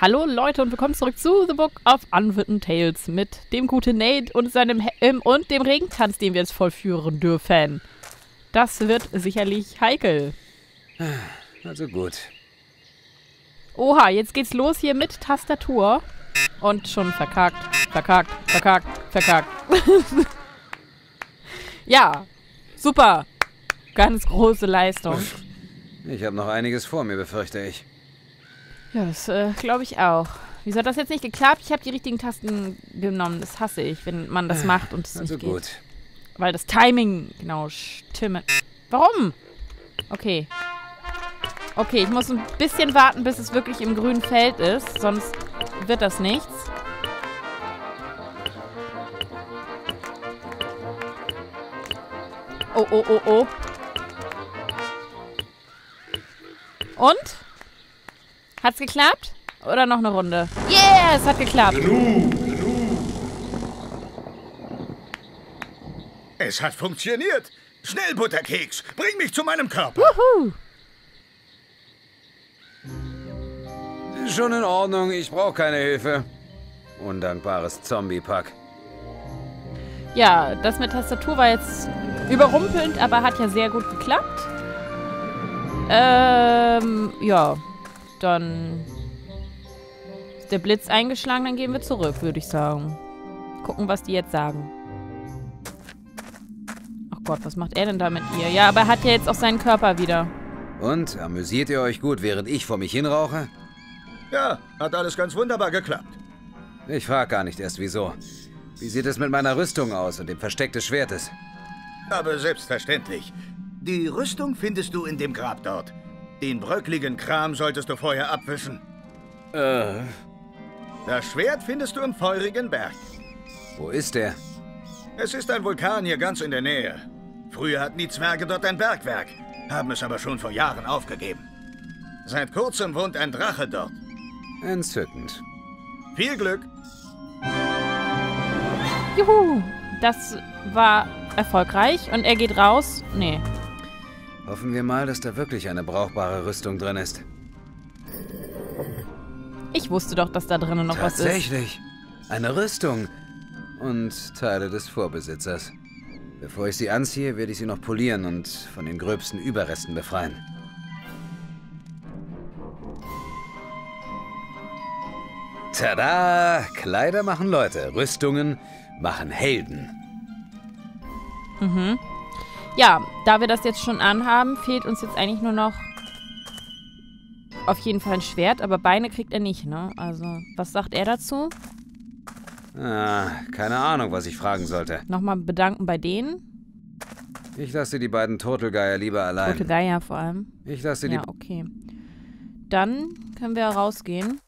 Hallo Leute und willkommen zurück zu The Book of Unwritten Tales mit dem guten Nate und seinem Helm und dem Regentanz, den wir jetzt vollführen dürfen. Das wird sicherlich heikel. Also gut. Oha, jetzt geht's los hier mit Tastatur. Und schon verkackt, verkackt, verkackt, verkackt. ja, super. Ganz große Leistung. Ich habe noch einiges vor mir, befürchte ich. Ja, das äh, glaube ich auch. Wieso hat das jetzt nicht geklappt? Ich habe die richtigen Tasten genommen. Das hasse ich, wenn man das macht und es Also nicht geht. gut. Weil das Timing genau stimmt. Warum? Okay. Okay, ich muss ein bisschen warten, bis es wirklich im grünen Feld ist. Sonst wird das nichts. Oh, oh, oh, oh. Und? Hat's geklappt? Oder noch eine Runde? Yeah, es hat geklappt. Es hat funktioniert. Schnell, Butterkeks. Bring mich zu meinem Körper. Wuhu. Schon in Ordnung, ich brauche keine Hilfe. Undankbares Zombie-Pack. Ja, das mit Tastatur war jetzt überrumpelnd, aber hat ja sehr gut geklappt. Ähm, ja. Dann ist der Blitz eingeschlagen, dann gehen wir zurück, würde ich sagen. Gucken, was die jetzt sagen. Ach Gott, was macht er denn da mit ihr? Ja, aber er hat ja jetzt auch seinen Körper wieder. Und, amüsiert ihr euch gut, während ich vor mich hinrauche? Ja, hat alles ganz wunderbar geklappt. Ich frage gar nicht erst wieso. Wie sieht es mit meiner Rüstung aus und dem Versteck des Schwertes? Aber selbstverständlich. Die Rüstung findest du in dem Grab dort. Den bröckligen Kram solltest du vorher abwischen. Äh, Das Schwert findest du im feurigen Berg. wo ist der? Es ist ein Vulkan hier ganz in der Nähe. Früher hatten die Zwerge dort ein Bergwerk, haben es aber schon vor Jahren aufgegeben. Seit kurzem wohnt ein Drache dort. Entzückend. Viel Glück! Juhu! Das war erfolgreich und er geht raus. Nee. Hoffen wir mal, dass da wirklich eine brauchbare Rüstung drin ist. Ich wusste doch, dass da drinnen noch was ist. Tatsächlich. Eine Rüstung. Und Teile des Vorbesitzers. Bevor ich sie anziehe, werde ich sie noch polieren und von den gröbsten Überresten befreien. Tada! Kleider machen Leute, Rüstungen machen Helden. Ja, da wir das jetzt schon anhaben, fehlt uns jetzt eigentlich nur noch auf jeden Fall ein Schwert, aber Beine kriegt er nicht, ne? Also, was sagt er dazu? Ah, keine Ahnung, was ich fragen sollte. Nochmal bedanken bei denen. Ich lasse die beiden Turtelgeier lieber allein. Gute Geier vor allem. Ich lasse die Ja, okay. Dann können wir rausgehen.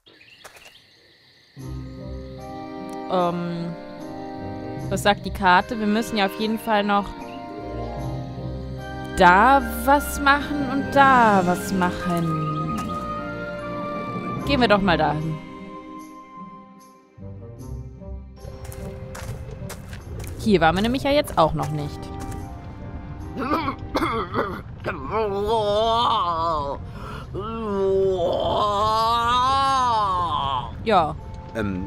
Ähm, was sagt die Karte? Wir müssen ja auf jeden Fall noch da was machen und da was machen. Gehen wir doch mal dahin. Hier waren wir nämlich ja jetzt auch noch nicht. Ja, Ähm,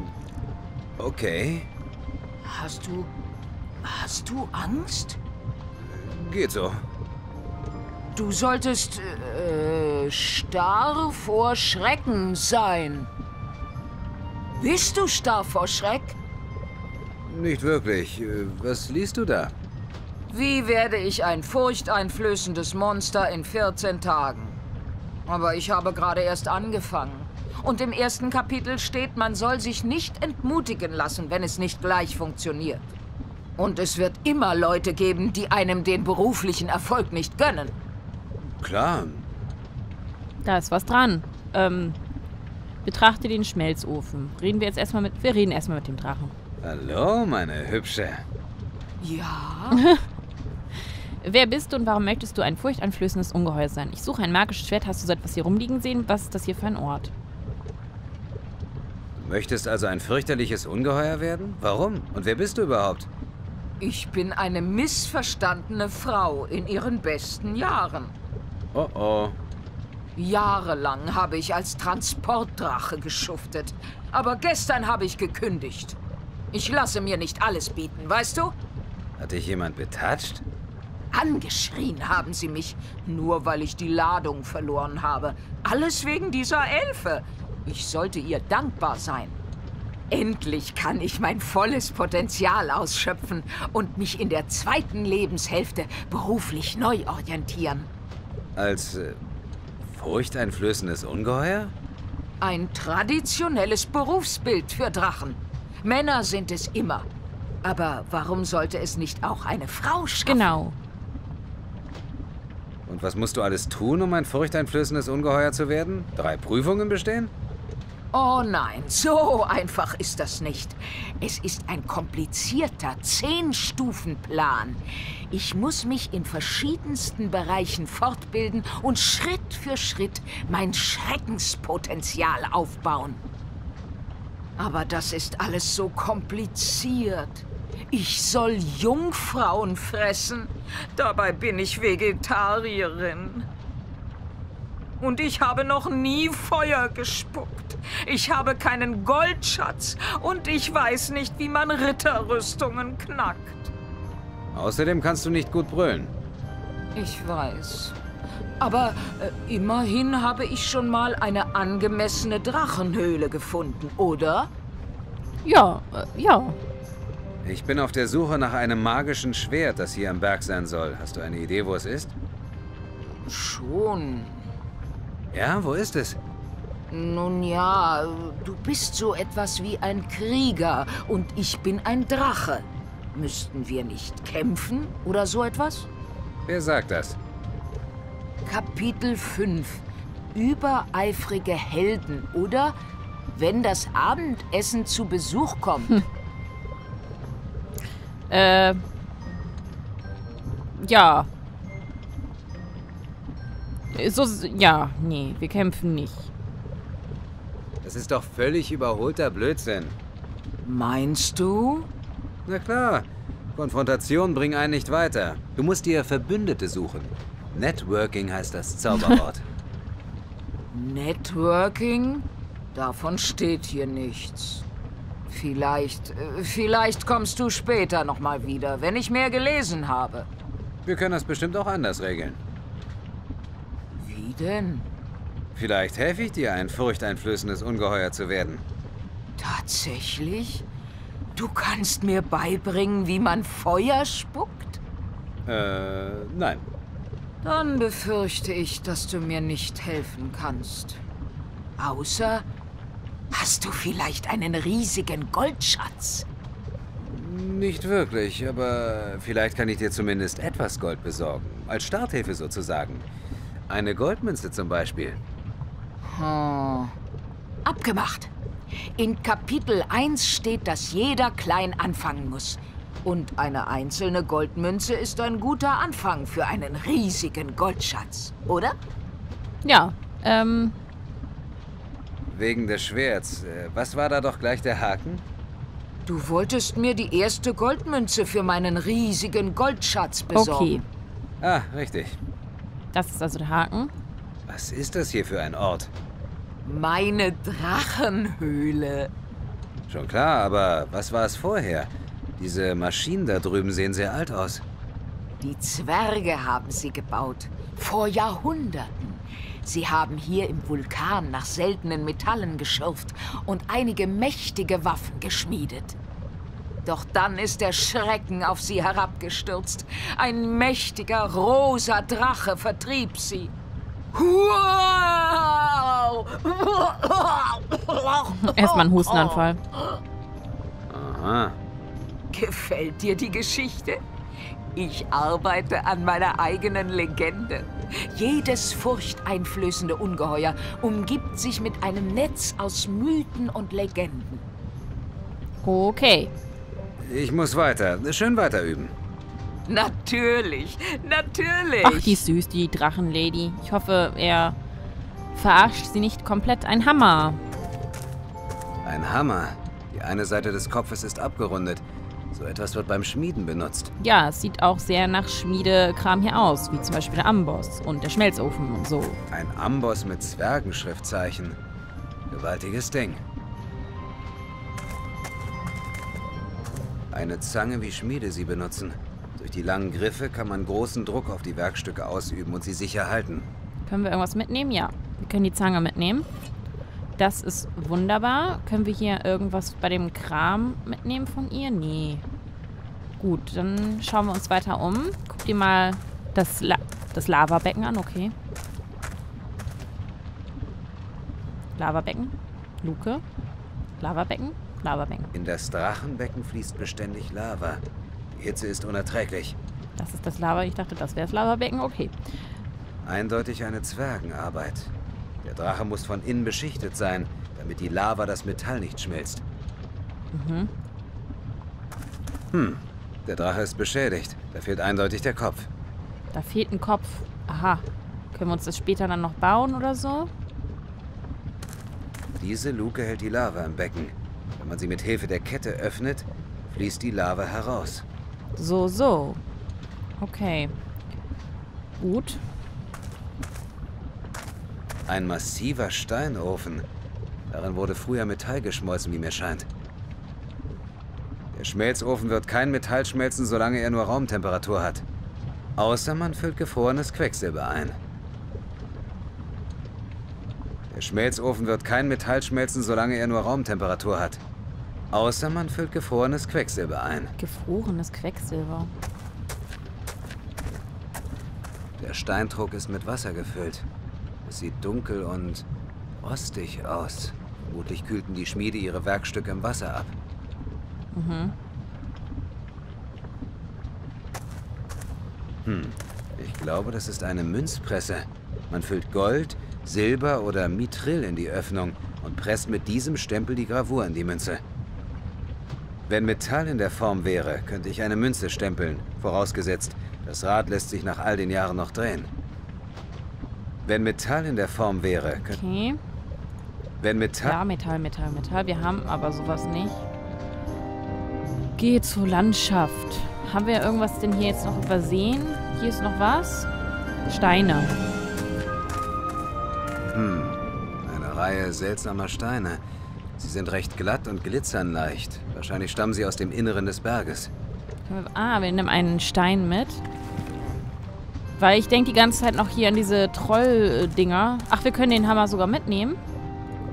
okay. Hast du. Hast du Angst? Geht so. Du solltest äh, starr vor Schrecken sein. Bist du starr vor Schreck? Nicht wirklich. Was liest du da? Wie werde ich ein furchteinflößendes Monster in 14 Tagen? Aber ich habe gerade erst angefangen. Und im ersten Kapitel steht, man soll sich nicht entmutigen lassen, wenn es nicht gleich funktioniert. Und es wird immer Leute geben, die einem den beruflichen Erfolg nicht gönnen. Klar. Da ist was dran. Ähm, betrachte den Schmelzofen. Reden wir jetzt erstmal mit. Wir reden erstmal mit dem Drachen. Hallo, meine Hübsche. Ja? Wer bist du und warum möchtest du ein furchteinflößendes Ungeheuer sein? Ich suche ein magisches Schwert. Hast du so etwas hier rumliegen sehen? Was ist das hier für ein Ort? Du möchtest also ein fürchterliches Ungeheuer werden? Warum? Und wer bist du überhaupt? Ich bin eine missverstandene Frau in ihren besten Jahren. Oh oh. Jahrelang habe ich als Transportdrache geschuftet. Aber gestern habe ich gekündigt. Ich lasse mir nicht alles bieten, weißt du? Hat dich jemand betatscht? Angeschrien haben sie mich, nur weil ich die Ladung verloren habe. Alles wegen dieser Elfe. Ich sollte ihr dankbar sein. Endlich kann ich mein volles Potenzial ausschöpfen und mich in der zweiten Lebenshälfte beruflich neu orientieren. Als äh, furchteinflößendes Ungeheuer? Ein traditionelles Berufsbild für Drachen. Männer sind es immer. Aber warum sollte es nicht auch eine Frau schaffen? Genau. Und was musst du alles tun, um ein furchteinflößendes Ungeheuer zu werden? Drei Prüfungen bestehen? Oh nein, so einfach ist das nicht. Es ist ein komplizierter Zehn-Stufen-Plan. Ich muss mich in verschiedensten Bereichen fortbilden und Schritt für Schritt mein Schreckenspotenzial aufbauen. Aber das ist alles so kompliziert. Ich soll Jungfrauen fressen. Dabei bin ich Vegetarierin. Und ich habe noch nie Feuer gespuckt. Ich habe keinen Goldschatz. Und ich weiß nicht, wie man Ritterrüstungen knackt. Außerdem kannst du nicht gut brüllen. Ich weiß. Aber äh, immerhin habe ich schon mal eine angemessene Drachenhöhle gefunden, oder? Ja, äh, ja. Ich bin auf der Suche nach einem magischen Schwert, das hier am Berg sein soll. Hast du eine Idee, wo es ist? Schon. Ja, wo ist es? Nun ja, du bist so etwas wie ein Krieger und ich bin ein Drache. Müssten wir nicht kämpfen oder so etwas? Wer sagt das? Kapitel 5. Übereifrige Helden, oder? Wenn das Abendessen zu Besuch kommt. Äh. Ja. So, ja, nee, wir kämpfen nicht. Das ist doch völlig überholter Blödsinn. Meinst du? Na klar. Konfrontationen bringen einen nicht weiter. Du musst dir Verbündete suchen. Networking heißt das Zauberwort. Networking? Davon steht hier nichts. Vielleicht, äh, vielleicht kommst du später noch mal wieder, wenn ich mehr gelesen habe. Wir können das bestimmt auch anders regeln. Denn? Vielleicht helfe ich dir, ein furchteinflößendes Ungeheuer zu werden. Tatsächlich? Du kannst mir beibringen, wie man Feuer spuckt? Äh, nein. Dann befürchte ich, dass du mir nicht helfen kannst. Außer, hast du vielleicht einen riesigen Goldschatz? Nicht wirklich, aber vielleicht kann ich dir zumindest etwas Gold besorgen. Als Starthilfe sozusagen. Eine Goldmünze zum Beispiel. Hm. Abgemacht. In Kapitel 1 steht, dass jeder klein anfangen muss. Und eine einzelne Goldmünze ist ein guter Anfang für einen riesigen Goldschatz, oder? Ja, ähm, Wegen des Schwerts. Äh, Was war da doch gleich der Haken? Du wolltest mir die erste Goldmünze für meinen riesigen Goldschatz besorgen. okay. Ah, richtig. Das ist also der Haken. Was ist das hier für ein Ort? Meine Drachenhöhle. Schon klar, aber was war es vorher? Diese Maschinen da drüben sehen sehr alt aus. Die Zwerge haben sie gebaut. Vor Jahrhunderten. Sie haben hier im Vulkan nach seltenen Metallen geschürft und einige mächtige Waffen geschmiedet. Doch dann ist der Schrecken auf sie herabgestürzt. Ein mächtiger, rosa Drache vertrieb sie. Wow! Erstmal ein Hustenanfall. Aha. Gefällt dir die Geschichte? Ich arbeite an meiner eigenen Legende. Jedes furchteinflößende Ungeheuer umgibt sich mit einem Netz aus Mythen und Legenden. Okay. Ich muss weiter. Schön weiter üben. Natürlich, natürlich. Ach, die ist süß, die Drachenlady. Ich hoffe, er verarscht sie nicht komplett. Ein Hammer. Ein Hammer. Die eine Seite des Kopfes ist abgerundet. So etwas wird beim Schmieden benutzt. Ja, es sieht auch sehr nach Schmiedekram hier aus, wie zum Beispiel der Amboss und der Schmelzofen und so. Ein Amboss mit Zwergenschriftzeichen. Gewaltiges Ding. Eine Zange, wie Schmiede sie benutzen. Durch die langen Griffe kann man großen Druck auf die Werkstücke ausüben und sie sicher halten. Können wir irgendwas mitnehmen? Ja, wir können die Zange mitnehmen. Das ist wunderbar. Können wir hier irgendwas bei dem Kram mitnehmen von ihr? Nee. Gut, dann schauen wir uns weiter um. Guck dir mal das, La das Lavabecken an, okay. Lavabecken. Luke. Lavabecken. Lavabecken. In das Drachenbecken fließt beständig Lava. Die Hitze ist unerträglich. Das ist das Lava. Ich dachte, das wäre das Lavabecken. Okay. Eindeutig eine Zwergenarbeit. Der Drache muss von innen beschichtet sein, damit die Lava das Metall nicht schmilzt. Mhm. Hm, der Drache ist beschädigt. Da fehlt eindeutig der Kopf. Da fehlt ein Kopf. Aha. Können wir uns das später dann noch bauen oder so? Diese Luke hält die Lava im Becken. Wenn man sie mit Hilfe der Kette öffnet, fließt die Lava heraus. So, so. Okay. Gut. Ein massiver Steinofen. Darin wurde früher Metall geschmolzen, wie mir scheint. Der Schmelzofen wird kein Metall schmelzen, solange er nur Raumtemperatur hat. Außer man füllt gefrorenes Quecksilber ein. Der Schmelzofen wird kein Metall schmelzen, solange er nur Raumtemperatur hat. Außer man füllt gefrorenes Quecksilber ein. Gefrorenes Quecksilber. Der Steindruck ist mit Wasser gefüllt. Es sieht dunkel und rostig aus. Vermutlich kühlten die Schmiede ihre Werkstücke im Wasser ab. Mhm. Hm, ich glaube, das ist eine Münzpresse. Man füllt Gold, Silber oder Mithril in die Öffnung und presst mit diesem Stempel die Gravur in die Münze. Wenn Metall in der Form wäre, könnte ich eine Münze stempeln, vorausgesetzt, das Rad lässt sich nach all den Jahren noch drehen. Wenn Metall in der Form wäre, könnte... Okay. Wenn Metall... Ja, Metall, Metall, Metall. Wir haben aber sowas nicht. Geh zur Landschaft. Haben wir irgendwas denn hier jetzt noch übersehen? Hier ist noch was? Steine. Hm, eine Reihe seltsamer Steine. Sie sind recht glatt und glitzern leicht. Wahrscheinlich stammen sie aus dem Inneren des Berges. Ah, wir nehmen einen Stein mit. Weil ich denke die ganze Zeit noch hier an diese Troll-Dinger. Ach, wir können den Hammer sogar mitnehmen.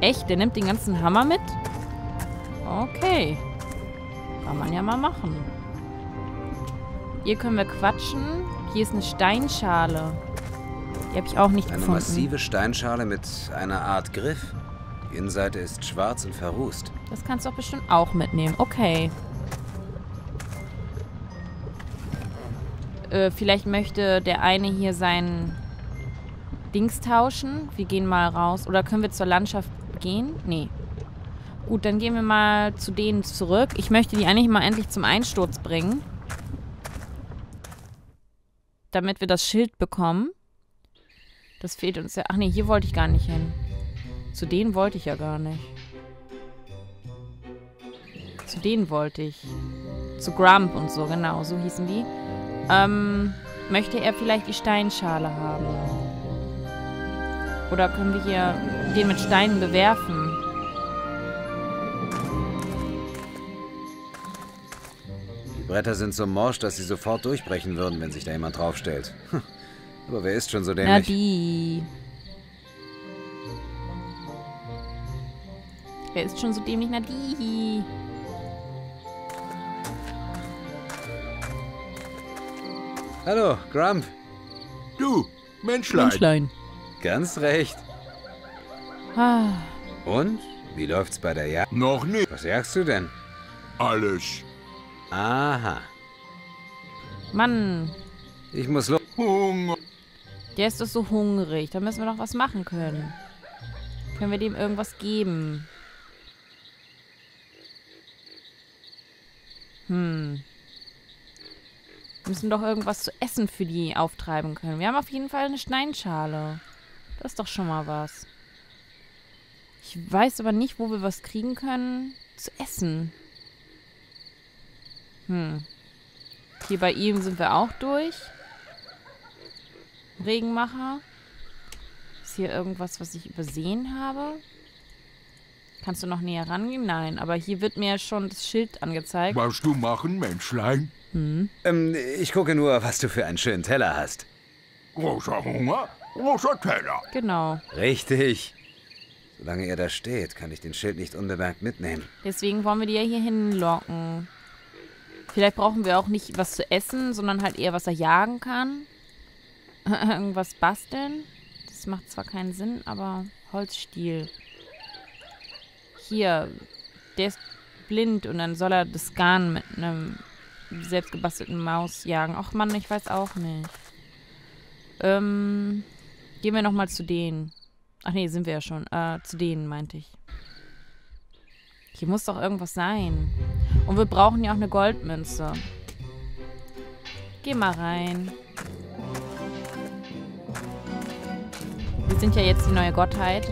Echt? Der nimmt den ganzen Hammer mit? Okay. Kann man ja mal machen. Hier können wir quatschen. Hier ist eine Steinschale. Die habe ich auch nicht Eine gefunden. massive Steinschale mit einer Art Griff. Die Innenseite ist schwarz und verrußt. Das kannst du doch bestimmt auch mitnehmen. Okay. Äh, vielleicht möchte der eine hier sein Dings tauschen. Wir gehen mal raus. Oder können wir zur Landschaft gehen? Nee. Gut, dann gehen wir mal zu denen zurück. Ich möchte die eigentlich mal endlich zum Einsturz bringen. Damit wir das Schild bekommen. Das fehlt uns ja. Ach nee, hier wollte ich gar nicht hin. Zu denen wollte ich ja gar nicht. Zu denen wollte ich. Zu Grump und so, genau, so hießen die. Ähm, möchte er vielleicht die Steinschale haben? Oder können wir hier den mit Steinen bewerfen? Bretter sind so morsch, dass sie sofort durchbrechen würden, wenn sich da jemand draufstellt. Hm. Aber wer ist schon so Na, dämlich? die. Wer ist schon so dämlich? Na, die. Hallo, Grump. Du, Menschlein. Menschlein. Ganz recht. Ah, Und? Wie läuft's bei der Jagd? Noch nicht Was jagst du denn? alles. Aha. Mann, Ich muss los. Hunger. der ist doch so hungrig. Da müssen wir doch was machen können. Können wir dem irgendwas geben? Hm. Wir müssen doch irgendwas zu essen für die auftreiben können. Wir haben auf jeden Fall eine Steinschale. Das ist doch schon mal was. Ich weiß aber nicht, wo wir was kriegen können zu essen. Hm. Hier bei ihm sind wir auch durch. Regenmacher. Ist hier irgendwas, was ich übersehen habe? Kannst du noch näher rangehen? Nein, aber hier wird mir schon das Schild angezeigt. Was du machen, Menschlein? Hm. Ähm, ich gucke nur, was du für einen schönen Teller hast. Großer Hunger, großer Teller. Genau. Richtig. Solange er da steht, kann ich den Schild nicht unbemerkt mitnehmen. Deswegen wollen wir die ja hier hinlocken. Vielleicht brauchen wir auch nicht was zu essen, sondern halt eher, was er jagen kann. Irgendwas basteln. Das macht zwar keinen Sinn, aber Holzstiel. Hier, der ist blind und dann soll er das Garn mit einem selbstgebastelten Maus jagen. Ach Mann, ich weiß auch nicht. Ähm, gehen wir nochmal zu denen. Ach nee, sind wir ja schon. Äh, zu denen meinte ich. Hier muss doch irgendwas sein. Und wir brauchen ja auch eine Goldmünze. Geh mal rein. Wir sind ja jetzt die neue Gottheit.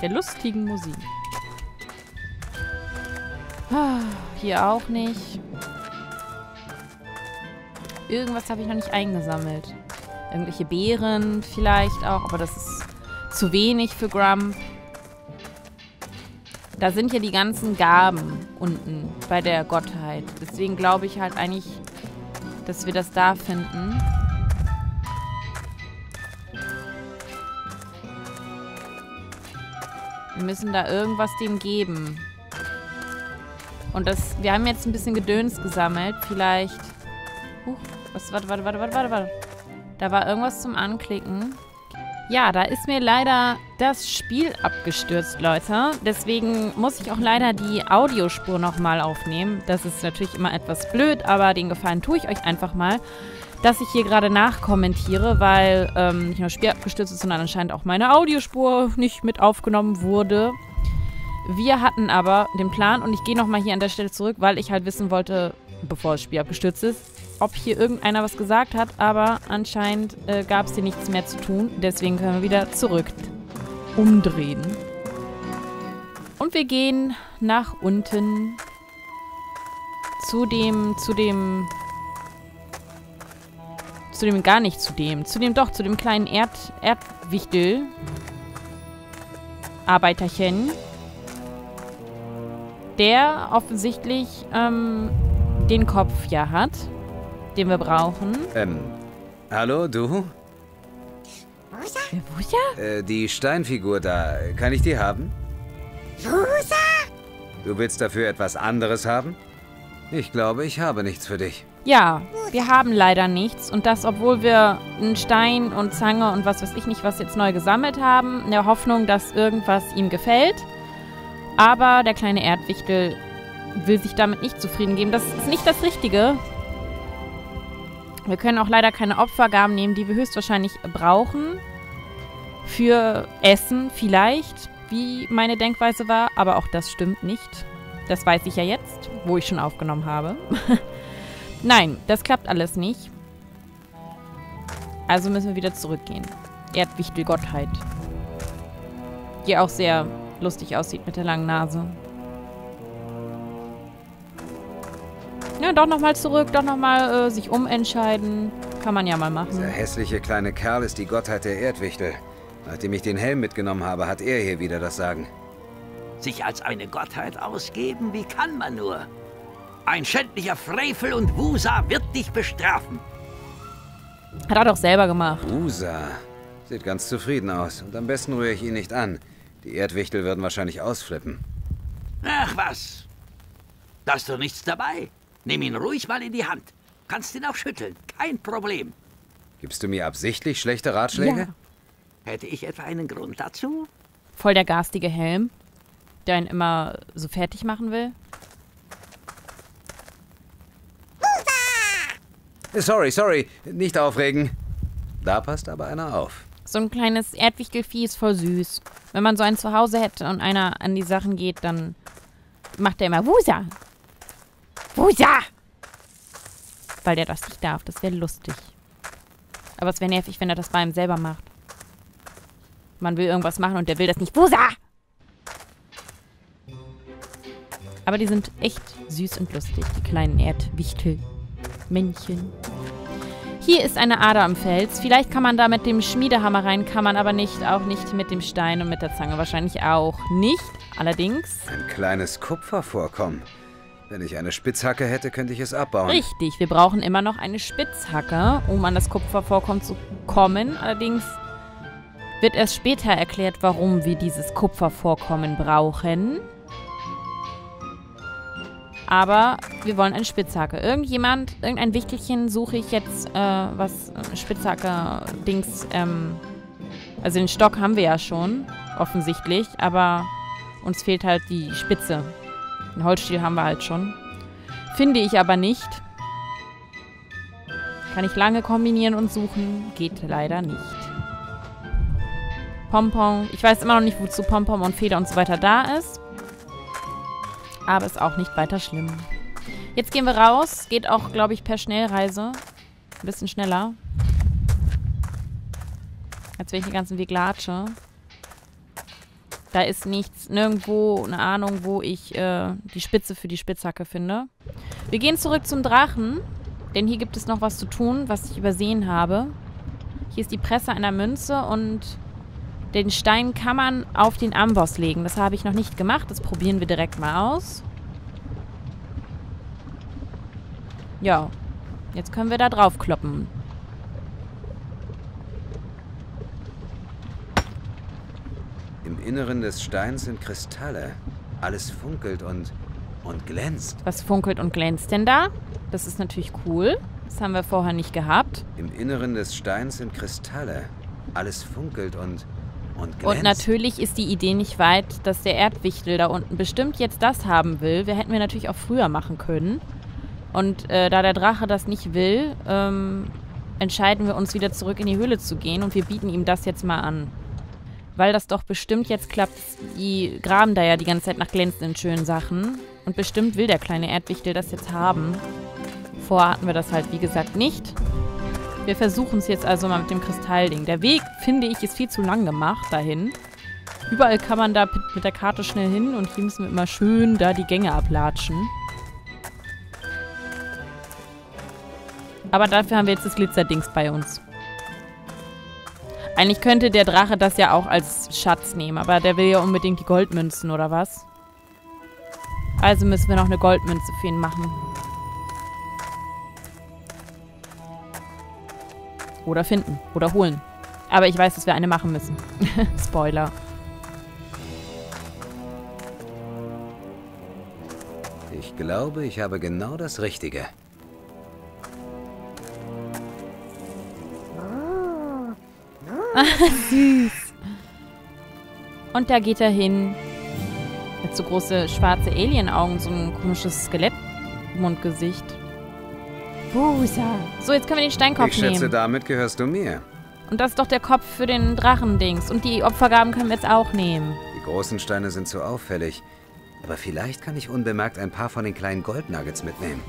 Der lustigen Musik. Ah, Hier auch nicht. Irgendwas habe ich noch nicht eingesammelt. Irgendwelche Beeren vielleicht auch, aber das ist zu wenig für Grump. Da sind ja die ganzen Gaben unten bei der Gottheit. Deswegen glaube ich halt eigentlich, dass wir das da finden. Wir müssen da irgendwas dem geben. Und das, wir haben jetzt ein bisschen Gedöns gesammelt. Vielleicht. Huch, was, warte, warte, warte, warte, warte, warte. Da war irgendwas zum Anklicken. Ja, da ist mir leider das Spiel abgestürzt, Leute. Deswegen muss ich auch leider die Audiospur nochmal aufnehmen. Das ist natürlich immer etwas blöd, aber den Gefallen tue ich euch einfach mal, dass ich hier gerade nachkommentiere, weil ähm, nicht nur das Spiel abgestürzt ist, sondern anscheinend auch meine Audiospur nicht mit aufgenommen wurde. Wir hatten aber den Plan, und ich gehe nochmal hier an der Stelle zurück, weil ich halt wissen wollte, bevor das Spiel abgestürzt ist, ob hier irgendeiner was gesagt hat, aber anscheinend äh, gab es hier nichts mehr zu tun. Deswegen können wir wieder zurück umdrehen. Und wir gehen nach unten zu dem, zu dem, zu dem, gar nicht zu dem, zu dem doch, zu dem kleinen Erd, Erdwichtel. Arbeiterchen. Der offensichtlich ähm, den Kopf ja hat den wir brauchen. Ähm, hallo, du? Wer, Wuja? Äh, die Steinfigur da, kann ich die haben? Du willst dafür etwas anderes haben? Ich glaube, ich habe nichts für dich. Ja, wir haben leider nichts. Und das, obwohl wir einen Stein und Zange und was weiß ich nicht, was jetzt neu gesammelt haben, in der Hoffnung, dass irgendwas ihm gefällt. Aber der kleine Erdwichtel will sich damit nicht zufrieden geben. Das ist nicht das Richtige. Wir können auch leider keine Opfergaben nehmen, die wir höchstwahrscheinlich brauchen. Für Essen vielleicht, wie meine Denkweise war. Aber auch das stimmt nicht. Das weiß ich ja jetzt, wo ich schon aufgenommen habe. Nein, das klappt alles nicht. Also müssen wir wieder zurückgehen. Erdwichtelgottheit. Die auch sehr lustig aussieht mit der langen Nase. Doch nochmal zurück, doch nochmal äh, sich umentscheiden. Kann man ja mal machen. Dieser hässliche kleine Kerl ist die Gottheit der Erdwichtel. Nachdem ich den Helm mitgenommen habe, hat er hier wieder das Sagen. Sich als eine Gottheit ausgeben? Wie kann man nur? Ein schändlicher Frevel und Wusa wird dich bestrafen. Hat er doch selber gemacht. Usa. Sieht ganz zufrieden aus. Und am besten rühre ich ihn nicht an. Die Erdwichtel würden wahrscheinlich ausflippen. Ach was. Da ist doch nichts dabei. Nimm ihn ruhig mal in die Hand. Kannst ihn auch schütteln. Kein Problem. Gibst du mir absichtlich schlechte Ratschläge? Ja. Hätte ich etwa einen Grund dazu? Voll der garstige Helm, der ihn immer so fertig machen will. Sorry, sorry. Nicht aufregen. Da passt aber einer auf. So ein kleines Erdwichtelvieh ist voll süß. Wenn man so einen zu Hause hätte und einer an die Sachen geht, dann macht er immer Wusa. Wusa! Weil der das nicht darf. Das wäre lustig. Aber es wäre nervig, wenn er das bei ihm selber macht. Man will irgendwas machen und der will das nicht. Wusa! Aber die sind echt süß und lustig, die kleinen Erdwichtel-Männchen. Hier ist eine Ader am Fels. Vielleicht kann man da mit dem Schmiedehammer rein, kann man aber nicht, auch nicht mit dem Stein und mit der Zange. Wahrscheinlich auch nicht. Allerdings. Ein kleines Kupfervorkommen. Wenn ich eine Spitzhacke hätte, könnte ich es abbauen. Richtig, wir brauchen immer noch eine Spitzhacke, um an das Kupfervorkommen zu kommen. Allerdings wird erst später erklärt, warum wir dieses Kupfervorkommen brauchen. Aber wir wollen eine Spitzhacke. Irgendjemand, irgendein Wichtelchen suche ich jetzt, äh, was äh, Spitzhacke-Dings, ähm, also den Stock haben wir ja schon, offensichtlich, aber uns fehlt halt die Spitze. Den Holzstiel haben wir halt schon. Finde ich aber nicht. Kann ich lange kombinieren und suchen, geht leider nicht. Pompon, ich weiß immer noch nicht, wozu Pompom und Feder und so weiter da ist. Aber ist auch nicht weiter schlimm. Jetzt gehen wir raus. Geht auch, glaube ich, per Schnellreise. Ein bisschen schneller. Als wenn ich den ganzen Weg latsche. Da ist nichts, nirgendwo eine Ahnung, wo ich äh, die Spitze für die Spitzhacke finde. Wir gehen zurück zum Drachen. Denn hier gibt es noch was zu tun, was ich übersehen habe. Hier ist die Presse einer Münze und den Stein kann man auf den Amboss legen. Das habe ich noch nicht gemacht. Das probieren wir direkt mal aus. Ja. Jetzt können wir da drauf kloppen. Im Inneren des Steins sind Kristalle. Alles funkelt und, und glänzt. Was funkelt und glänzt denn da? Das ist natürlich cool. Das haben wir vorher nicht gehabt. Im Inneren des Steins sind Kristalle. Alles funkelt und, und glänzt. Und natürlich ist die Idee nicht weit, dass der Erdwichtel da unten bestimmt jetzt das haben will. Wir hätten wir natürlich auch früher machen können. Und äh, da der Drache das nicht will, ähm, entscheiden wir uns wieder zurück in die Höhle zu gehen und wir bieten ihm das jetzt mal an. Weil das doch bestimmt jetzt klappt. Die graben da ja die ganze Zeit nach glänzenden schönen Sachen. Und bestimmt will der kleine Erdwichtel das jetzt haben. Vorher hatten wir das halt, wie gesagt, nicht. Wir versuchen es jetzt also mal mit dem Kristallding. Der Weg, finde ich, ist viel zu lang gemacht dahin. Überall kann man da mit der Karte schnell hin und hier müssen wir immer schön da die Gänge ablatschen. Aber dafür haben wir jetzt das Glitzerdings bei uns. Eigentlich könnte der Drache das ja auch als Schatz nehmen, aber der will ja unbedingt die Goldmünzen, oder was? Also müssen wir noch eine Goldmünze für ihn machen. Oder finden. Oder holen. Aber ich weiß, dass wir eine machen müssen. Spoiler. Ich glaube, ich habe genau das Richtige. Süß. Und da geht er hin. Mit so große schwarze Alienaugen, so ein komisches Skelettmundgesicht. Wusa. So, jetzt können wir den Steinkopf ich schätze, nehmen. damit gehörst du mir. Und das ist doch der Kopf für den Drachendings. Und die Opfergaben können wir jetzt auch nehmen. Die großen Steine sind zu auffällig. Aber vielleicht kann ich unbemerkt ein paar von den kleinen Goldnuggets mitnehmen.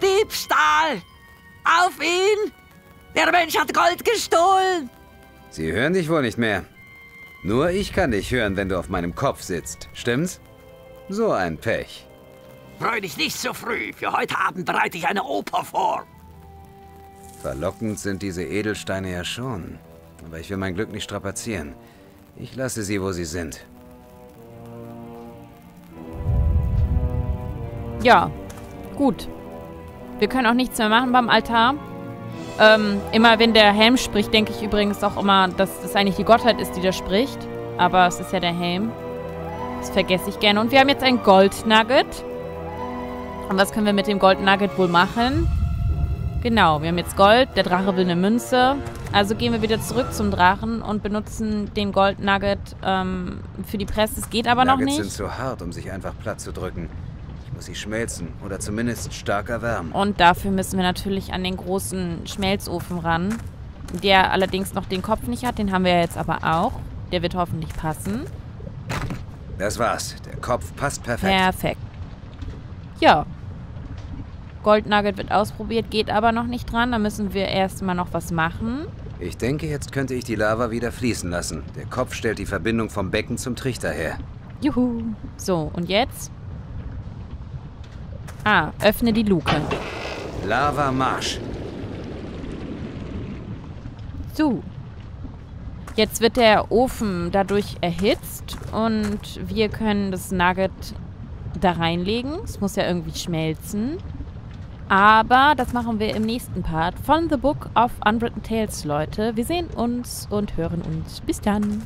Diebstahl! Auf ihn! Der Mensch hat Gold gestohlen! Sie hören dich wohl nicht mehr. Nur ich kann dich hören, wenn du auf meinem Kopf sitzt. Stimmt's? So ein Pech. Freu dich nicht so früh. Für heute Abend bereite ich eine Oper vor. Verlockend sind diese Edelsteine ja schon. Aber ich will mein Glück nicht strapazieren. Ich lasse sie, wo sie sind. Ja, gut. Wir können auch nichts mehr machen beim Altar. Ähm, immer wenn der Helm spricht, denke ich übrigens auch immer, dass das eigentlich die Gottheit ist, die da spricht. Aber es ist ja der Helm. Das vergesse ich gerne. Und wir haben jetzt ein Goldnugget. Und was können wir mit dem Goldnugget wohl machen? Genau, wir haben jetzt Gold. Der Drache will eine Münze. Also gehen wir wieder zurück zum Drachen und benutzen den Goldnugget ähm, für die Presse. Es geht aber noch Nuggets nicht. sind zu hart, um sich einfach platt zu drücken. Sie schmelzen oder zumindest stark erwärmen. Und dafür müssen wir natürlich an den großen Schmelzofen ran. Der allerdings noch den Kopf nicht hat. Den haben wir ja jetzt aber auch. Der wird hoffentlich passen. Das war's. Der Kopf passt perfekt. Perfekt. Ja. Goldnugget wird ausprobiert, geht aber noch nicht dran. Da müssen wir erstmal noch was machen. Ich denke, jetzt könnte ich die Lava wieder fließen lassen. Der Kopf stellt die Verbindung vom Becken zum Trichter her. Juhu. So, und jetzt? Ah, öffne die Luke. Lava Marsch. So. Jetzt wird der Ofen dadurch erhitzt und wir können das Nugget da reinlegen. Es muss ja irgendwie schmelzen. Aber das machen wir im nächsten Part von The Book of Unwritten Tales, Leute. Wir sehen uns und hören uns. Bis dann.